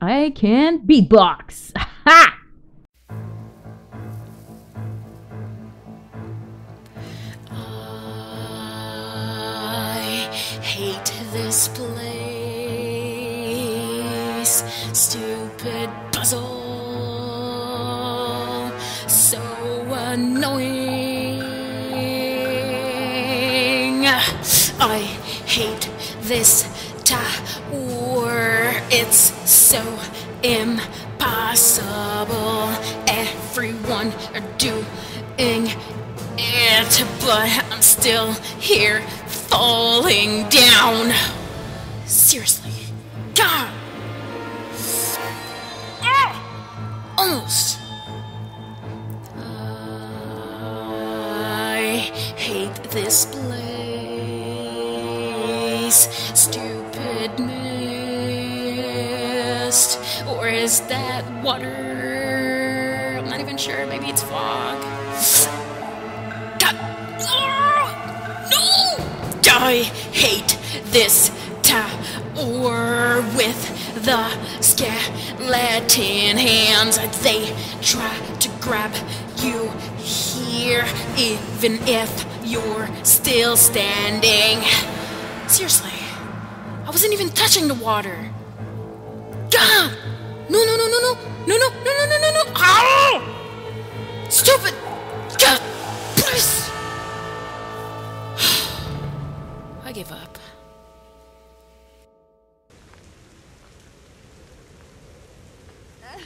I can beatbox. Ha! I hate this place. Stupid puzzle. So annoying. I hate this tower. It's so impossible. Everyone are doing it, but I'm still here falling down. Seriously. God! Ah! Almost. I hate this place. Is that water? I'm not even sure. Maybe it's fog. God. Ah! No! I hate this tower with the skeleton hands. They try to grab you here, even if you're still standing. Seriously, I wasn't even touching the water. God! No, no, no, no, no, no, no, no, no, no, no, no! Ow! Stupid! God! Please! I give up. Uh.